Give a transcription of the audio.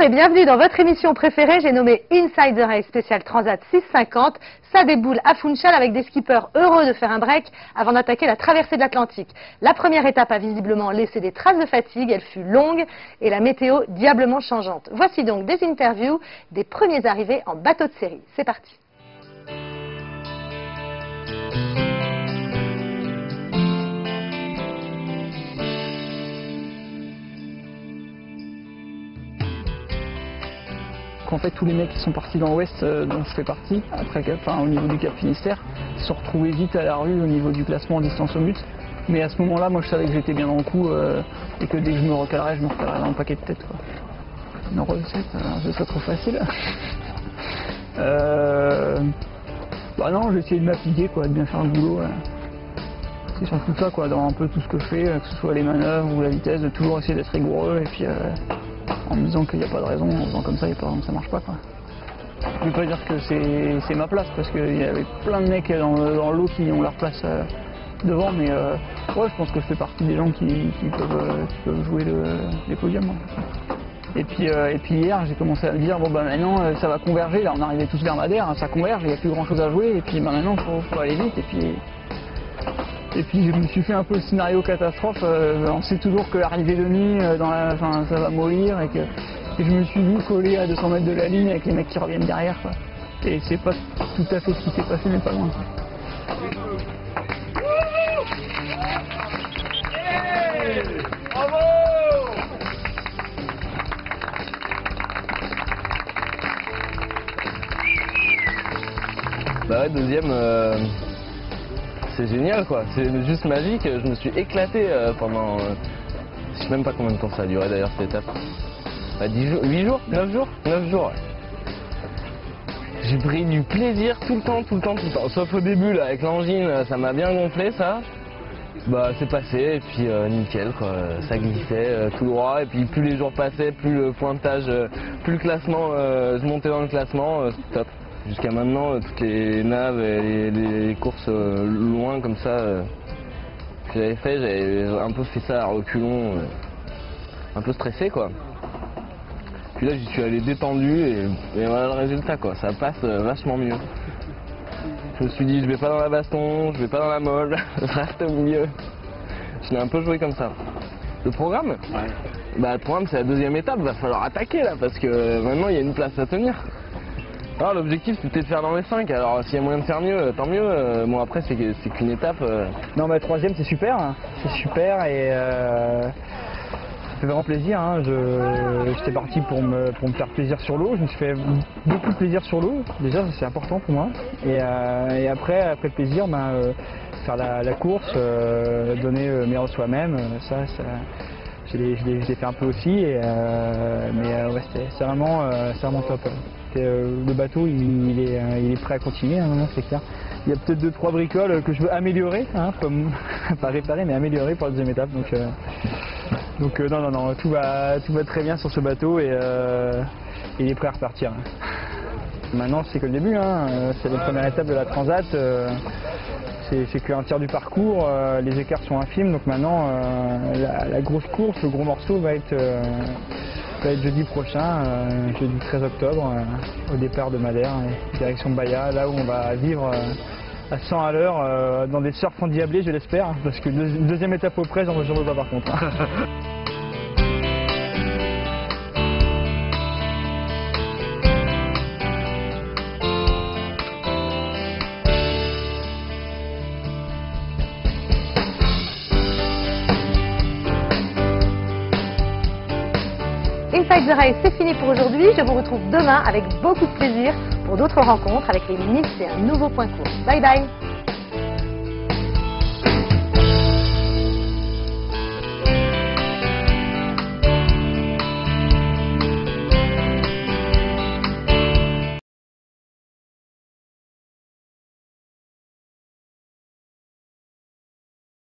et bienvenue dans votre émission préférée. J'ai nommé Inside the Race spécial Transat 650. Ça déboule à Funchal avec des skippers heureux de faire un break avant d'attaquer la traversée de l'Atlantique. La première étape a visiblement laissé des traces de fatigue. Elle fut longue et la météo diablement changeante. Voici donc des interviews des premiers arrivés en bateau de série. C'est parti. En fait tous les mecs qui sont partis dans l'ouest euh, dont je fais partie, après au niveau du Cap Finistère, se retrouvés vite à la rue au niveau du classement en distance au but. Mais à ce moment-là, moi je savais que j'étais bien dans le coup euh, et que dès que je me recalerais, je me recalerais dans le paquet de tête. Quoi. Une recette, c'est pas trop facile. euh... Bah non, j'ai essayé de m'appliquer, quoi, de bien faire le boulot. C'est surtout ça, quoi, dans un peu tout ce que je fais, que ce soit les manœuvres ou la vitesse, de toujours essayer d'être rigoureux et puis euh, en me disant qu'il n'y a pas de raison, en faisant comme ça, ça marche pas. Quoi. Je ne vais pas dire que c'est ma place parce qu'il y avait plein de mecs dans, l'eau qui ont leur place euh, devant, mais euh, ouais, je pense que je fais partie des gens qui, peuvent, jouer les podiums. Et puis, et puis hier, j'ai commencé à me dire, bon bah maintenant ça va converger, là on arrivait tous vers Madère, hein, ça converge, il n'y a plus grand chose à jouer, et puis bah, maintenant il faut, aller vite, et puis et puis je me suis fait un peu le scénario catastrophe. Euh, on sait toujours que l'arrivée de nuit, euh, ça va mourir et que je me suis vu coller à 200 mètres de la ligne avec les mecs qui reviennent derrière. Et c'est pas tout à fait ce qui s'est passé, mais pas loin. Bah ouais, deuxième, euh, c'est génial quoi, c'est juste magique, je me suis éclaté euh, pendant, euh, je sais même pas combien de temps ça a duré d'ailleurs cette étape. 10 jours, 8 jours 9 jours 9 jours J'ai pris du plaisir tout le temps, tout le temps, tout le temps. Sauf au début là, avec l'angine, ça m'a bien gonflé ça. Bah c'est passé et puis euh, nickel quoi, ça glissait tout droit et puis plus les jours passaient, plus le pointage, plus le classement, je montais dans le classement, top. Jusqu'à maintenant, euh, toutes les naves et les, courses euh, loin comme ça euh, que j'avais fait, j'avais un peu fait ça à reculons, un peu stressé quoi. Puis là j'y suis allé détendu et, voilà le résultat quoi, ça passe vachement mieux. Je me suis dit je vais pas dans la baston, je vais pas dans la molle, je reste au milieu. Je l'ai un peu joué comme ça. Le programme Bah le programme c'est la deuxième étape, va falloir attaquer là parce que maintenant il y a une place à tenir. L'objectif c'était de faire dans les 5, alors s'il y a moyen de faire mieux, tant mieux. Euh, bon après c'est qu'une étape. Euh. Non mais troisième c'est super, hein. c'est super et euh, ça fait vraiment plaisir. Hein. J'étais parti pour me, pour me faire plaisir sur l'eau, je me suis fait beaucoup de plaisir sur l'eau, déjà c'est important pour moi. Et, après, après le plaisir, ben, faire la, course, donner le meilleur soi-même, ça, ça je l'ai fait un peu aussi, mais ouais, c'est vraiment, vraiment top. Euh, le bateau il, est, euh, il, est, prêt à continuer, hein, c'est clair. Il y a peut-être deux trois bricoles que je veux améliorer, hein, comme, pas réparer mais améliorer pour la deuxième étape. Donc, euh, non non non, tout va, tout va très bien sur ce bateau et il est prêt à repartir. Maintenant c'est que le début, hein, c'est la première étape de la transat. c'est qu'un tiers du parcours, les écarts sont infimes, donc maintenant la, grosse course, le gros morceau va être jeudi prochain, euh, jeudi 13 octobre, euh, au départ de Madère, direction Bahia, là où on va vivre euh, à 100 à l'heure dans des surfs endiablés, je l'espère, parce que deuxième étape au près, j'en veux pas par contre. The Race, c'est fini pour aujourd'hui. Je vous retrouve demain avec beaucoup de plaisir pour d'autres rencontres avec les ministres et un nouveau point court. Bye bye